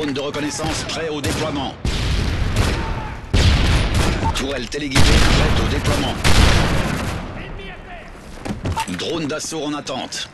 Drone de reconnaissance prêt au déploiement. Tourelle téléguidée prête au déploiement. Drone d'assaut en attente.